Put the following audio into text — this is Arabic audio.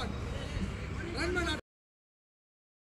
What? Run man,